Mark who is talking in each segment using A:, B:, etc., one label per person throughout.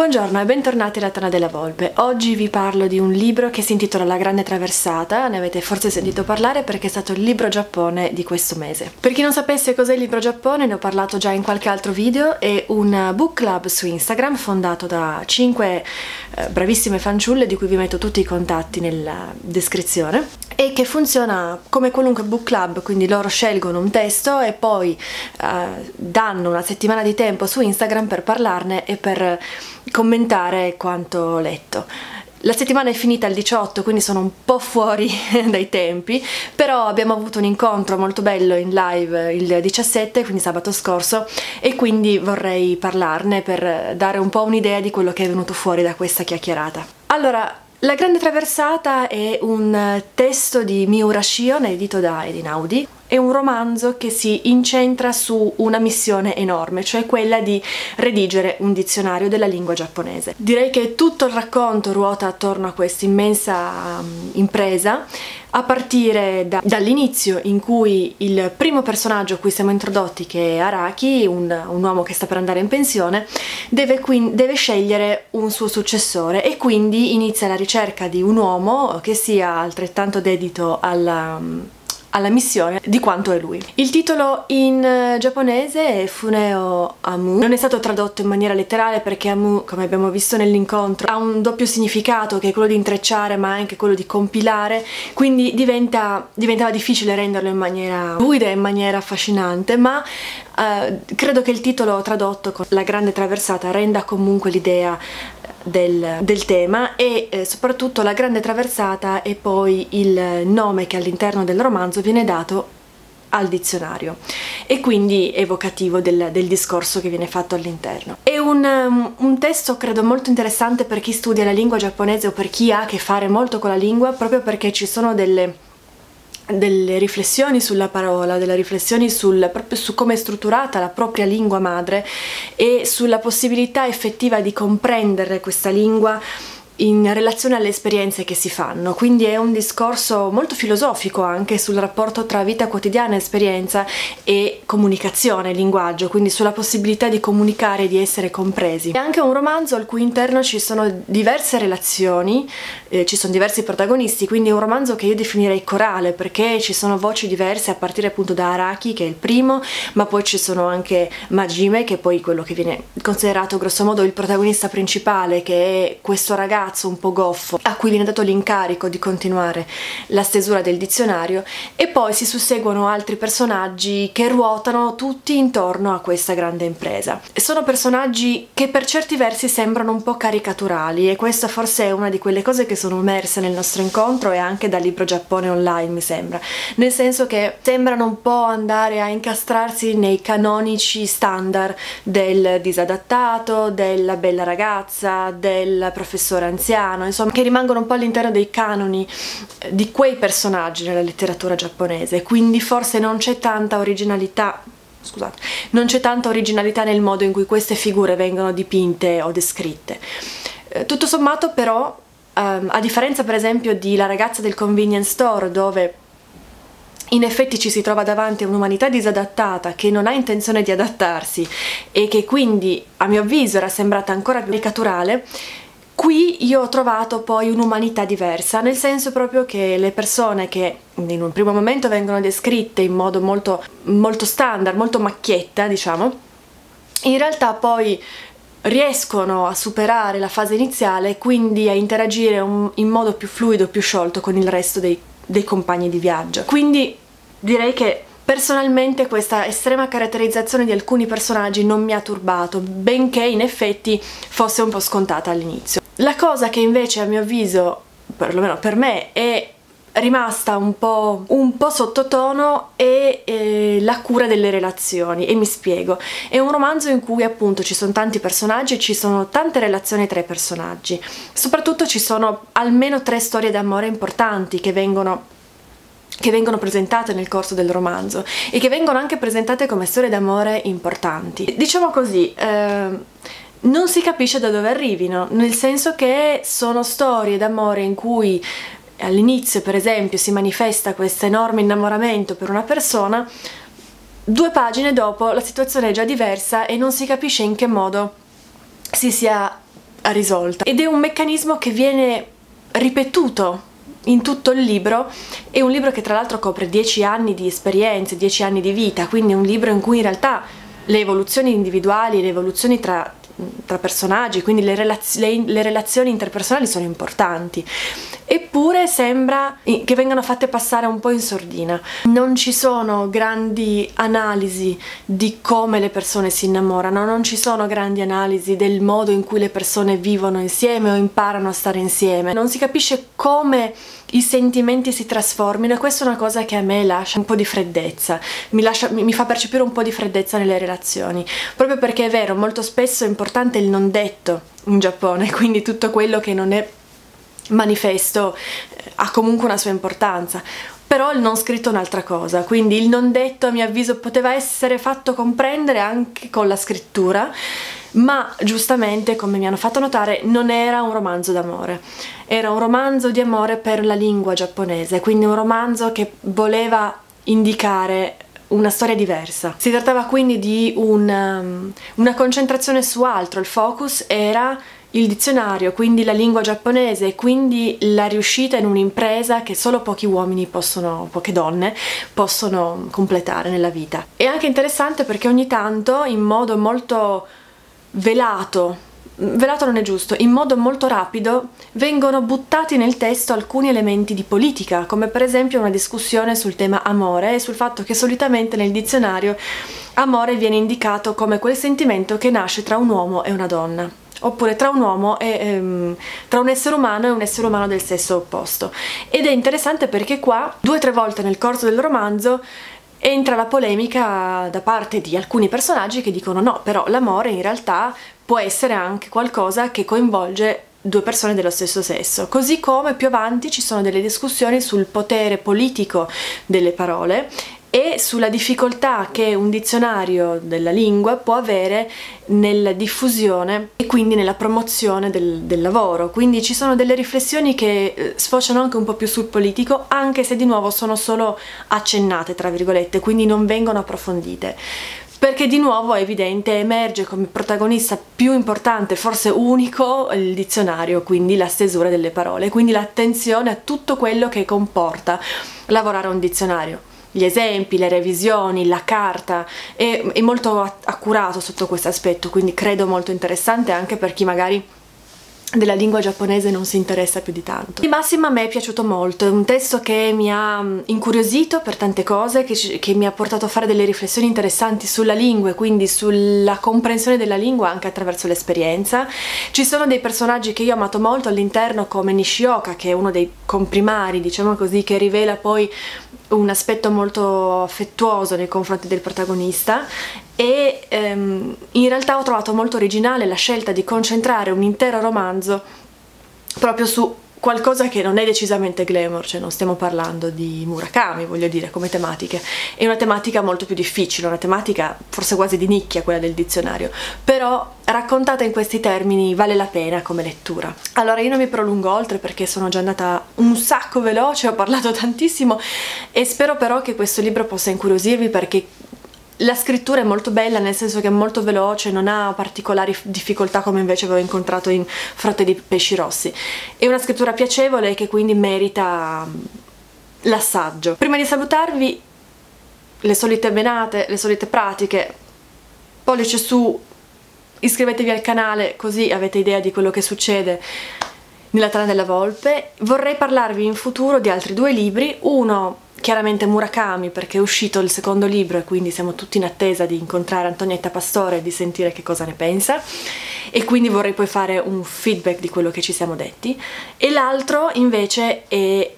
A: Buongiorno e bentornati alla Tana della Volpe. Oggi vi parlo di un libro che si intitola La Grande Traversata, ne avete forse sentito parlare perché è stato il libro Giappone di questo mese. Per chi non sapesse cos'è il libro Giappone, ne ho parlato già in qualche altro video, è un book club su Instagram fondato da 5 eh, bravissime fanciulle di cui vi metto tutti i contatti nella descrizione e che funziona come qualunque book club, quindi loro scelgono un testo e poi eh, danno una settimana di tempo su Instagram per parlarne e per commentare quanto letto. La settimana è finita il 18, quindi sono un po' fuori dai tempi, però abbiamo avuto un incontro molto bello in live il 17, quindi sabato scorso, e quindi vorrei parlarne per dare un po' un'idea di quello che è venuto fuori da questa chiacchierata. Allora, la Grande Traversata è un testo di Miura Shion edito da Edinaudi. È un romanzo che si incentra su una missione enorme, cioè quella di redigere un dizionario della lingua giapponese. Direi che tutto il racconto ruota attorno a questa immensa um, impresa a partire da, dall'inizio in cui il primo personaggio a cui siamo introdotti, che è Araki, un, un uomo che sta per andare in pensione, deve, quindi, deve scegliere un suo successore e quindi inizia la ricerca di un uomo che sia altrettanto dedito alla alla missione di quanto è lui. Il titolo in eh, giapponese è Funeo Amu, non è stato tradotto in maniera letterale perché Amu, come abbiamo visto nell'incontro, ha un doppio significato che è quello di intrecciare ma anche quello di compilare, quindi diventa, diventava difficile renderlo in maniera fluida e in maniera affascinante, ma eh, credo che il titolo tradotto con la grande traversata renda comunque l'idea del, del tema e eh, soprattutto la grande traversata e poi il nome che all'interno del romanzo viene dato al dizionario e quindi evocativo del, del discorso che viene fatto all'interno. È un, um, un, testo credo molto interessante per chi studia la lingua giapponese o per chi ha a che fare molto con la lingua proprio perché ci sono delle delle riflessioni sulla parola, delle riflessioni sul, proprio su come è strutturata la propria lingua madre e sulla possibilità effettiva di comprendere questa lingua in relazione alle esperienze che si fanno, quindi è un discorso molto filosofico anche sul rapporto tra vita quotidiana, esperienza e comunicazione, linguaggio, quindi sulla possibilità di comunicare e di essere compresi. È anche un romanzo al cui interno ci sono diverse relazioni, eh, ci sono diversi protagonisti, quindi è un romanzo che io definirei corale perché ci sono voci diverse a partire appunto da Araki che è il primo, ma poi ci sono anche Majime che è poi quello che viene considerato grossomodo il protagonista principale che è questo ragazzo ragazzo un po' goffo a cui viene dato l'incarico di continuare la stesura del dizionario e poi si susseguono altri personaggi che ruotano tutti intorno a questa grande impresa. Sono personaggi che per certi versi sembrano un po' caricaturali e questa forse è una di quelle cose che sono emerse nel nostro incontro e anche dal libro Giappone online mi sembra, nel senso che sembrano un po' andare a incastrarsi nei canonici standard del disadattato, della bella ragazza, del professore anziano anziano, insomma, che rimangono un po' all'interno dei canoni eh, di quei personaggi nella letteratura giapponese, quindi forse non c'è tanta originalità scusate, non c'è tanta originalità nel modo in cui queste figure vengono dipinte o descritte. Eh, tutto sommato però, ehm, a differenza per esempio di La ragazza del convenience store dove in effetti ci si trova davanti a un'umanità disadattata che non ha intenzione di adattarsi e che quindi a mio avviso era sembrata ancora più caricaturale, Qui io ho trovato poi un'umanità diversa, nel senso proprio che le persone che in un primo momento vengono descritte in modo molto, molto standard, molto macchietta, diciamo, in realtà poi riescono a superare la fase iniziale e quindi a interagire un, in modo più fluido, più sciolto con il resto dei, dei compagni di viaggio. Quindi direi che Personalmente questa estrema caratterizzazione di alcuni personaggi non mi ha turbato, benché in effetti fosse un po' scontata all'inizio. La cosa che invece a mio avviso, perlomeno per me, è rimasta un po', un po sottotono è eh, la cura delle relazioni e mi spiego è un romanzo in cui appunto ci sono tanti personaggi e ci sono tante relazioni tra i personaggi soprattutto ci sono almeno tre storie d'amore importanti che vengono che vengono presentate nel corso del romanzo e che vengono anche presentate come storie d'amore importanti. Diciamo così, eh, non si capisce da dove arrivino, nel senso che sono storie d'amore in cui all'inizio per esempio si manifesta questo enorme innamoramento per una persona, due pagine dopo la situazione è già diversa e non si capisce in che modo si sia risolta. Ed è un meccanismo che viene ripetuto in tutto il libro è un libro che tra l'altro copre dieci anni di esperienze, dieci anni di vita, quindi è un libro in cui in realtà le evoluzioni individuali, le evoluzioni tra, tra personaggi, quindi le, relaz- le, le relazioni interpersonali sono importanti. Eppure sembra che vengano fatte passare un po' in sordina. Non ci sono grandi analisi di come le persone si innamorano, non ci sono grandi analisi del modo in cui le persone vivono insieme o imparano a stare insieme, non si capisce come i sentimenti si trasformino e questa è una cosa che a me lascia un po' di freddezza, mi, lascia, mi, fa percepire un po' di freddezza nelle relazioni, proprio perché è vero, molto spesso è importante il non detto in Giappone, quindi tutto quello che non è manifesto eh, ha comunque una sua importanza. Però il non scritto è un'altra cosa, quindi il non detto a mio avviso poteva essere fatto comprendere anche con la scrittura, ma giustamente, come mi hanno fatto notare, non era un romanzo d'amore, era un romanzo di amore per la lingua giapponese, quindi un romanzo che voleva indicare una storia diversa. Si trattava quindi di un, um, una concentrazione su altro, il focus era il dizionario, quindi la lingua giapponese e quindi la riuscita in un'impresa che solo pochi uomini possono, poche donne possono completare nella vita. È anche interessante perché ogni tanto in modo molto velato velato non è giusto, in modo molto rapido vengono buttati nel testo alcuni elementi di politica, come per esempio una discussione sul tema amore e sul fatto che solitamente nel dizionario amore viene indicato come quel sentimento che nasce tra un uomo e una donna oppure tra un uomo e ehm, tra un essere umano e un essere umano del sesso opposto. Ed è interessante perché qua, due o tre volte nel corso del romanzo, entra la polemica da parte di alcuni personaggi che dicono no, però l'amore in realtà può essere anche qualcosa che coinvolge due persone dello stesso sesso, così come più avanti ci sono delle discussioni sul potere politico delle parole e sulla difficoltà che un dizionario della lingua può avere nella diffusione e quindi nella promozione del, del, lavoro. Quindi ci sono delle riflessioni che eh, sfociano anche un po' più sul politico, anche se di nuovo sono solo accennate, tra virgolette, quindi non vengono approfondite. Perché di nuovo è evidente, emerge come protagonista più importante, forse unico, il dizionario, quindi la stesura delle parole, quindi l'attenzione a tutto quello che comporta lavorare un dizionario. Gli esempi, le revisioni, la carta, è, è molto accurato sotto questo aspetto, quindi credo molto interessante anche per chi magari della lingua giapponese non si interessa più di tanto. Di massima a me è piaciuto molto, è un testo che mi ha mm, incuriosito per tante cose, che, che, mi ha portato a fare delle riflessioni interessanti sulla lingua e quindi sulla comprensione della lingua anche attraverso l'esperienza. Ci sono dei personaggi che io ho amato molto all'interno come Nishioka, che è uno dei comprimari, diciamo così, che rivela poi un aspetto molto affettuoso nei confronti del protagonista e ehm, in realtà ho trovato molto originale la scelta di concentrare un intero romanzo proprio su qualcosa che non è decisamente glamour, cioè non stiamo parlando di Murakami, voglio dire, come tematiche. È una tematica molto più difficile, una tematica forse quasi di nicchia, quella del dizionario, però raccontata in questi termini vale la pena come lettura. Allora io non mi prolungo oltre perché sono già andata un sacco veloce, ho parlato tantissimo e spero però che questo libro possa incuriosirvi perché la scrittura è molto bella nel senso che è molto veloce, non ha particolari difficoltà come invece avevo incontrato in Frotte di pesci rossi. È una scrittura piacevole che quindi merita l'assaggio. Prima di salutarvi, le solite menate, le solite pratiche, pollice su, iscrivetevi al canale così avete idea di quello che succede nella Trana della Volpe. Vorrei parlarvi in futuro di altri due libri, uno chiaramente Murakami perché è uscito il secondo libro e quindi siamo tutti in attesa di incontrare Antonietta Pastore e di sentire che cosa ne pensa. E quindi vorrei poi fare un feedback di quello che ci siamo detti. E l'altro invece è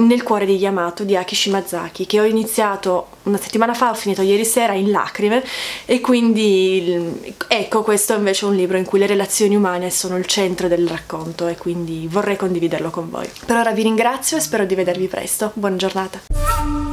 A: nel cuore di Yamato di Aki Shimazaki che ho iniziato una settimana fa, ho finito ieri sera in lacrime e quindi ecco questo invece è un libro in cui le relazioni umane sono il centro del racconto e quindi vorrei condividerlo con voi. Per ora vi ringrazio e spero di vedervi presto, buona giornata!